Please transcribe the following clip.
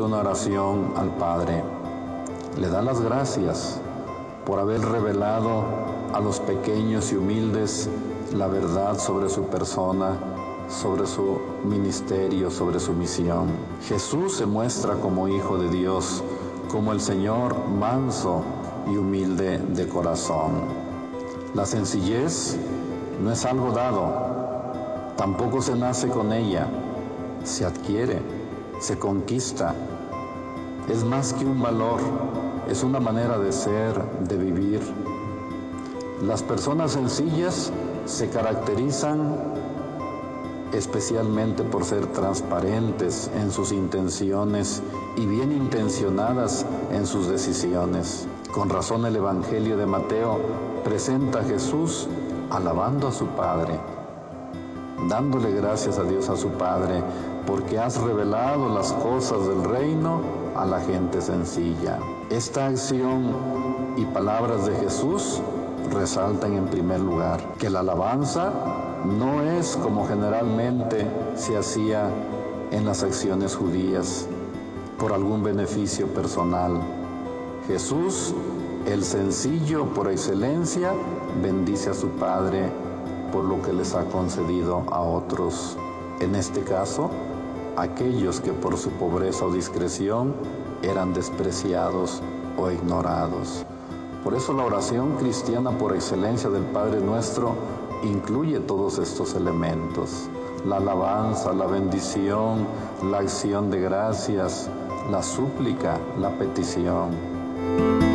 oración al Padre. Le da las gracias por haber revelado a los pequeños y humildes la verdad sobre su persona, sobre su ministerio, sobre su misión. Jesús se muestra como Hijo de Dios, como el Señor manso y humilde de corazón. La sencillez no es algo dado, tampoco se nace con ella, se adquiere, se conquista. Es más que un valor, es una manera de ser, de vivir. Las personas sencillas se caracterizan especialmente por ser transparentes en sus intenciones y bien intencionadas en sus decisiones. Con razón el Evangelio de Mateo presenta a Jesús alabando a su Padre, dándole gracias a Dios a su Padre, porque has revelado las cosas del reino a la gente sencilla. Esta acción y palabras de Jesús resaltan en primer lugar que la alabanza no es como generalmente se hacía en las acciones judías por algún beneficio personal. Jesús, el sencillo por excelencia, bendice a su Padre por lo que les ha concedido a otros. En este caso, aquellos que por su pobreza o discreción eran despreciados o ignorados. Por eso la oración cristiana por excelencia del Padre nuestro incluye todos estos elementos. La alabanza, la bendición, la acción de gracias, la súplica, la petición.